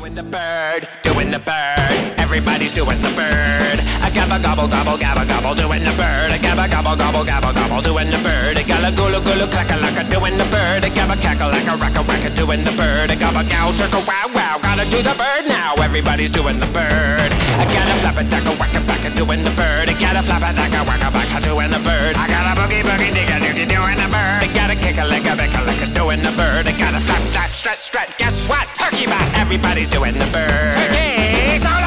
Doing the bird, doing the bird. Everybody's doing the bird. A gabba gobble gobble gabba gobble doing the bird. A gabba gobble gobble gabba gobble doing the bird. A gala gulu gulu clacka lacka doing the bird. A gabba cackle like a racka racka doing the bird. A gabba gow turka wow wow gotta do the bird now. Everybody's doing the bird. I gotta flap a dacka wacka backa doing the bird. I gotta flap a dacka wacka backa doing the bird. I gotta boogie boogie digga I gotta a licka bicka licka doing the bird. I gotta flap flap strut strut. Guess what? Turkey bat. Everybody's doing the bird. Turkey solo.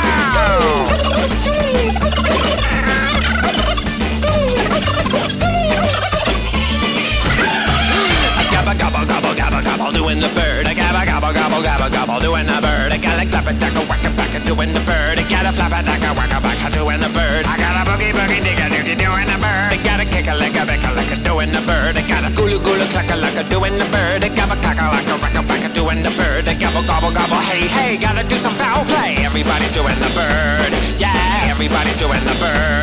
Gobble gobble gabba gobble doing the bird. I gabba gobble gobble gabba gobble doing the bird. I gotta clap a dacka wacka backa doing the bird. I gotta flap a dacka wacka backa doing the bird. I bird. I gotta gulu gulu clacka lacka doing the bird. I gabba clacka lacka racka backa doing the bird. I gobble gobble gobble hey hey gotta do some foul play. Everybody's doing the bird. Yeah, everybody's doing the bird.